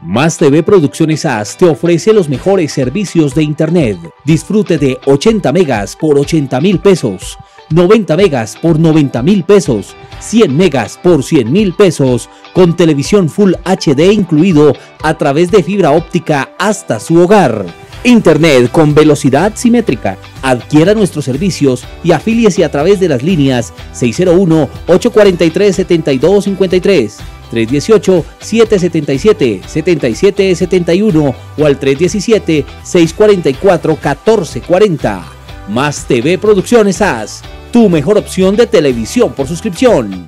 Más TV Producciones AS te ofrece los mejores servicios de Internet. Disfrute de 80 megas por 80 mil pesos, 90 megas por 90 mil pesos, 100 megas por 100 mil pesos, con televisión Full HD incluido a través de fibra óptica hasta su hogar. Internet con velocidad simétrica. Adquiera nuestros servicios y afíliese a través de las líneas 601-843-7253 318-777-7771 o al 317-644-1440. Más TV Producciones AS, tu mejor opción de televisión por suscripción.